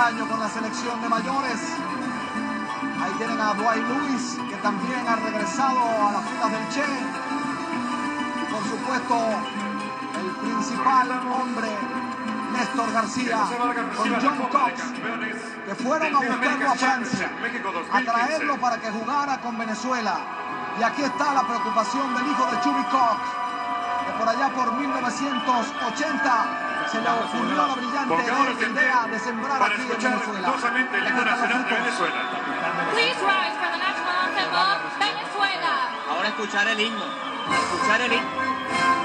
año con la selección de mayores. Ahí tienen a Dwight Lewis, que también ha regresado a las filas del Che. Por supuesto, el principal hombre, Néstor García, con John Cox, que fueron a buscarlo a Francia, a traerlo para que jugara con Venezuela. Y aquí está la preocupación del hijo de Chubby Cox, allá por 1980 se le ocurrió la brillante idea de sembrar aquí en Venezuela. Please rise for the national anthem of Venezuela. Ahora escuchar el himno. Escuchar el himno.